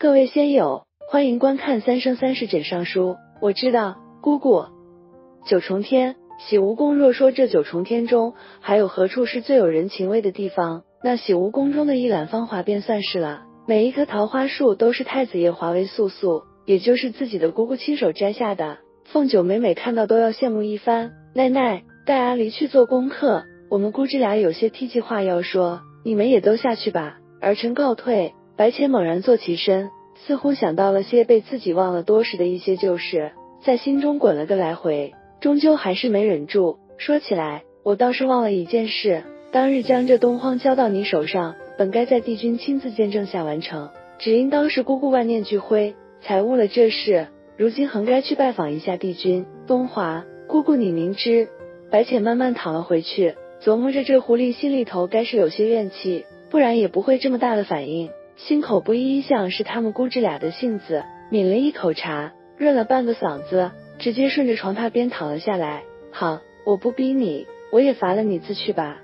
各位仙友，欢迎观看《三生三世枕上书》。我知道，姑姑。九重天，洗梧宫。若说这九重天中还有何处是最有人情味的地方，那洗梧宫中的一揽芳华便算是了。每一棵桃花树都是太子爷华为素素，也就是自己的姑姑亲手摘下的。凤九每每看到都要羡慕一番。奈奈，带阿离去做功课，我们姑侄俩有些提气话要说，你们也都下去吧。儿臣告退。白浅猛然坐起身，似乎想到了些被自己忘了多时的一些旧事，在心中滚了个来回，终究还是没忍住。说起来，我倒是忘了一件事，当日将这东荒交到你手上，本该在帝君亲自见证下完成，只因当时姑姑万念俱灰，才误了这事。如今横该去拜访一下帝君。东华，姑姑你明知。白浅慢慢躺了回去，琢磨着这狐狸心里头该是有些怨气，不然也不会这么大的反应。心口不一，一向是他们姑侄俩的性子。抿了一口茶，润了半个嗓子，直接顺着床榻边躺了下来。好，我不逼你，我也罚了你自去吧。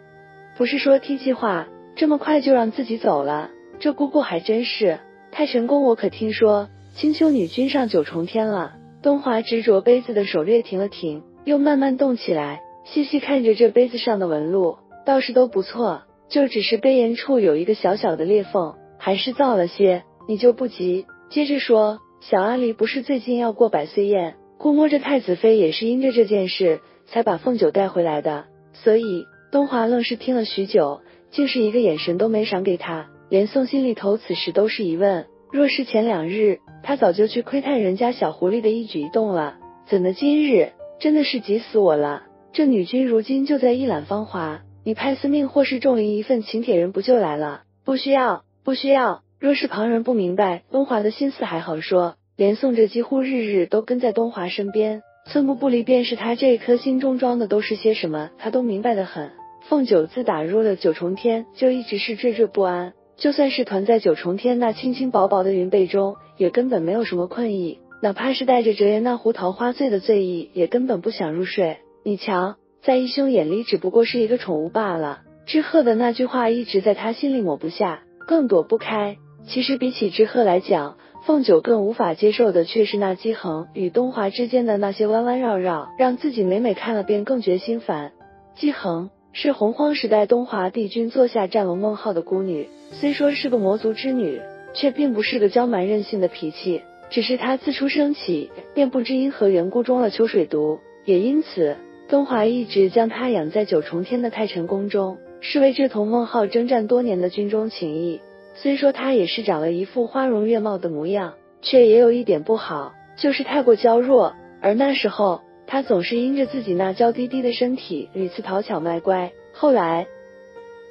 不是说听计划，这么快就让自己走了？这姑姑还真是。太神宫，我可听说青丘女君上九重天了。东华执着杯子的手略停了停，又慢慢动起来，细细看着这杯子上的纹路，倒是都不错，就只是杯沿处有一个小小的裂缝。还是造了些，你就不急。接着说，小阿离不是最近要过百岁宴，估摸着太子妃也是因着这件事才把凤九带回来的。所以东华愣是听了许久，竟是一个眼神都没赏给他，连宋心里头此时都是疑问。若是前两日，他早就去窥探人家小狐狸的一举一动了，怎的今日真的是急死我了？这女君如今就在一览芳华，你派司命或是众灵一份请帖人不就来了？不需要。不需要。若是旁人不明白东华的心思还好说，连宋这几乎日日都跟在东华身边，寸步不离，便是他这一颗心中装的都是些什么，他都明白的很。凤九自打入了九重天，就一直是惴惴不安，就算是团在九重天那轻轻薄薄的云被中，也根本没有什么困意，哪怕是带着折颜那壶桃花醉的醉意，也根本不想入睡。你瞧，在义兄眼里只不过是一个宠物罢了。之鹤的那句话一直在他心里抹不下。更躲不开。其实比起之鹤来讲，凤九更无法接受的却是那姬恒与东华之间的那些弯弯绕绕，让自己每每看了便更觉心烦。姬恒是洪荒时代东华帝君座下战龙孟浩的孤女，虽说是个魔族之女，却并不是个娇蛮任性的脾气。只是她自出生起便不知因何缘故中了秋水毒，也因此东华一直将她养在九重天的太晨宫中。是为这同孟浩征战多年的军中情谊。虽说他也是长了一副花容月貌的模样，却也有一点不好，就是太过娇弱。而那时候，他总是因着自己那娇滴滴的身体，屡次讨巧卖乖。后来，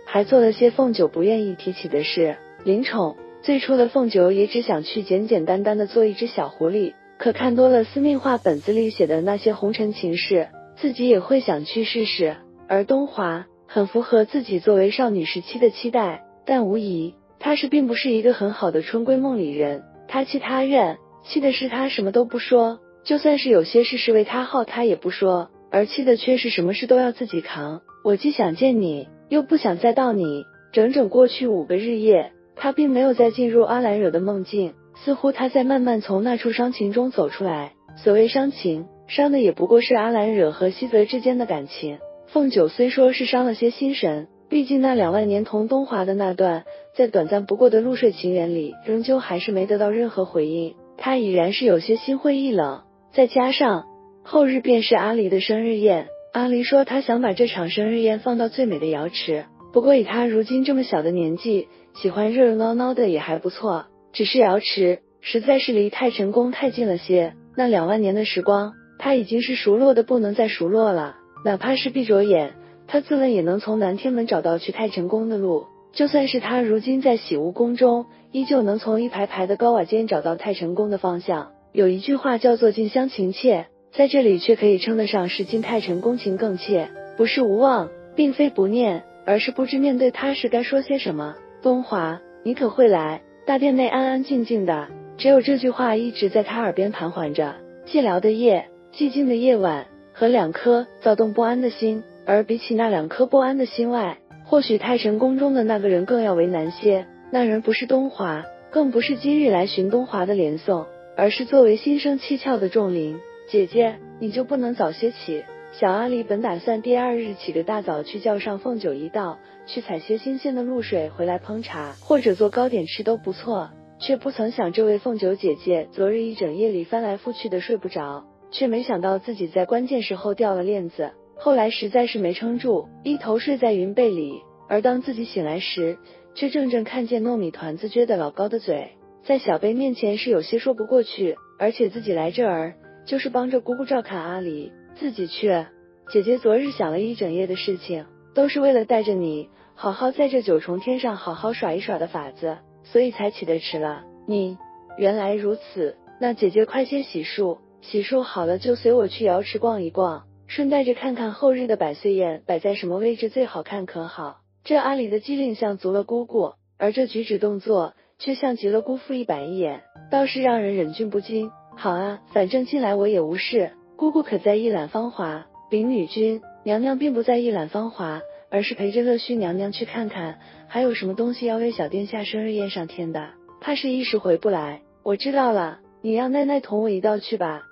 还做了些凤九不愿意提起的事。林宠，最初的凤九也只想去简简单单的做一只小狐狸，可看多了司命画本子里写的那些红尘情事，自己也会想去试试。而东华。很符合自己作为少女时期的期待，但无疑他是并不是一个很好的春闺梦里人。他气他怨，气的是他什么都不说，就算是有些事是为他好，他也不说；而气的却是什么事都要自己扛。我既想见你，又不想再到你。整整过去五个日夜，他并没有再进入阿兰惹的梦境，似乎他在慢慢从那处伤情中走出来。所谓伤情，伤的也不过是阿兰惹和西泽之间的感情。凤九虽说是伤了些心神，毕竟那两万年同东华的那段在短暂不过的露水情缘里，终究还是没得到任何回应。他已然是有些心灰意冷。再加上后日便是阿离的生日宴，阿离说他想把这场生日宴放到最美的瑶池。不过以他如今这么小的年纪，喜欢热热闹闹的也还不错。只是瑶池实在是离太晨宫太近了些，那两万年的时光，他已经是熟络的不能再熟络了。哪怕是闭着眼，他自问也能从南天门找到去太晨宫的路。就算是他如今在洗梧宫中，依旧能从一排排的高瓦间找到太晨宫的方向。有一句话叫做“近乡情怯”，在这里却可以称得上是近太晨宫情更怯。不是无望，并非不念，而是不知面对他时该说些什么。东华，你可会来？大殿内安安静静的，只有这句话一直在他耳边盘桓着。寂寥的夜，寂静的夜晚。和两颗躁动不安的心，而比起那两颗不安的心外，或许太神宫中的那个人更要为难些。那人不是东华，更不是今日来寻东华的连宋，而是作为心生蹊跷的仲林。姐姐，你就不能早些起？小阿离本打算第二日起个大早去叫上凤九一道，去采些新鲜的露水回来烹茶，或者做糕点吃都不错。却不曾想，这位凤九姐姐昨日一整夜里翻来覆去的睡不着，却没想到自己在关键时候掉了链子。后来实在是没撑住，一头睡在云被里。而当自己醒来时，却正正看见糯米团子撅得老高的嘴，在小贝面前是有些说不过去。而且自己来这儿就是帮着姑姑照看阿离。自己去，姐姐昨日想了一整夜的事情，都是为了带着你好好在这九重天上好好耍一耍的法子，所以才起得迟了。你原来如此，那姐姐快些洗漱，洗漱好了就随我去瑶池逛一逛，顺带着看看后日的百岁宴摆在什么位置最好看，可好？这阿里的机灵像足了姑姑，而这举止动作却像极了姑父一板一眼，倒是让人忍俊不禁。好啊，反正近来我也无事。姑姑可在一览芳华？禀女君，娘娘并不在一览芳华，而是陪着乐胥娘娘去看看还有什么东西要为小殿下生日宴上添的，怕是一时回不来。我知道了，你让奈奈同我一道去吧。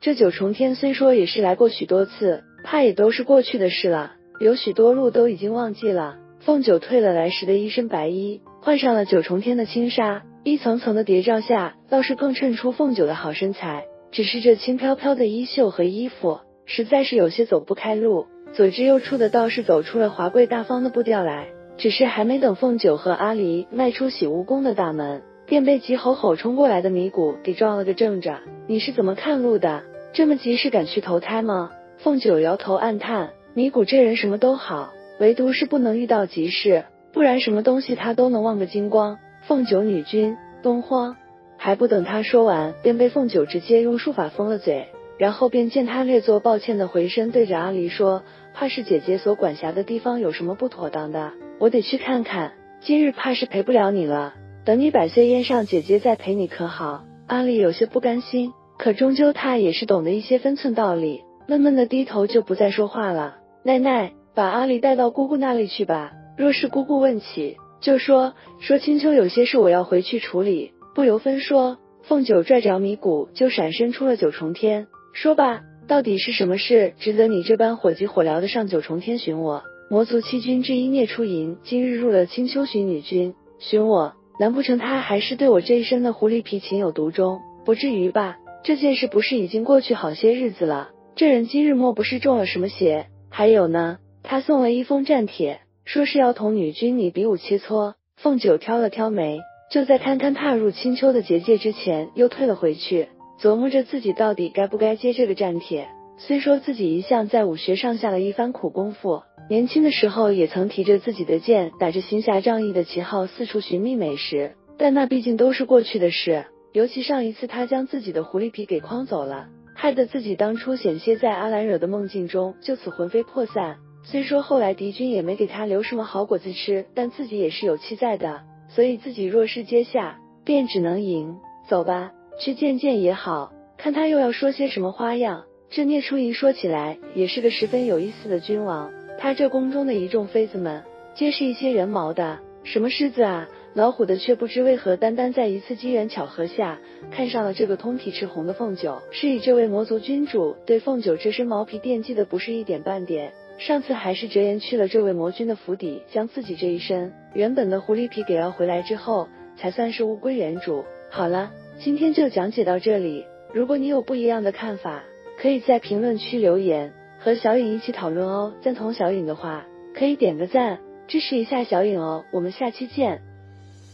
这九重天虽说也是来过许多次，怕也都是过去的事了，有许多路都已经忘记了。凤九褪了来时的一身白衣，换上了九重天的轻纱，一层层的叠罩下，倒是更衬出凤九的好身材。只是这轻飘飘的衣袖和衣服，实在是有些走不开路。左支右绌的，倒是走出了华贵大方的步调来。只是还没等凤九和阿离迈出洗梧宫的大门，便被急吼吼冲过来的米谷给撞了个正着。你是怎么看路的？这么急是赶去投胎吗？凤九摇头暗叹，米谷这人什么都好，唯独是不能遇到急事，不然什么东西他都能忘个精光。凤九女君，东荒。还不等他说完，便被凤九直接用术法封了嘴，然后便见他略作抱歉的回身对着阿离说：“怕是姐姐所管辖的地方有什么不妥当的，我得去看看。今日怕是陪不了你了，等你百岁宴上，姐姐再陪你可好？”阿离有些不甘心，可终究他也是懂得一些分寸道理，闷闷的低头就不再说话了。奈奈，把阿离带到姑姑那里去吧。若是姑姑问起，就说说青丘有些事我要回去处理。不由分说，凤九拽着米谷就闪身出了九重天。说吧，到底是什么事值得你这般火急火燎的上九重天寻我？魔族七君之一聂初银今日入了青丘寻女君，寻我，难不成他还是对我这一身的狐狸皮情有独钟？不至于吧？这件事不是已经过去好些日子了？这人今日莫不是中了什么邪？还有呢，他送了一封战帖，说是要同女君你比武切磋。凤九挑了挑眉。就在堪堪踏入青丘的结界之前，又退了回去，琢磨着自己到底该不该接这个战帖。虽说自己一向在武学上下了一番苦功夫，年轻的时候也曾提着自己的剑，打着行侠仗义的旗号四处寻觅美食，但那毕竟都是过去的事。尤其上一次他将自己的狐狸皮给诓走了，害得自己当初险些在阿兰惹的梦境中就此魂飞魄散。虽说后来敌军也没给他留什么好果子吃，但自己也是有气在的。所以自己若是接下，便只能赢。走吧，去见见也好，看他又要说些什么花样。这聂初一说起来也是个十分有意思的君王，他这宫中的一众妃子们，皆是一些人毛的，什么狮子啊、老虎的，却不知为何单单在一次机缘巧合下，看上了这个通体赤红的凤九。是以这位魔族君主对凤九这身毛皮惦记的不是一点半点。上次还是折颜去了这位魔君的府邸，将自己这一身原本的狐狸皮给要回来之后，才算是物归原主。好了，今天就讲解到这里。如果你有不一样的看法，可以在评论区留言，和小影一起讨论哦。赞同小影的话，可以点个赞，支持一下小影哦。我们下期见。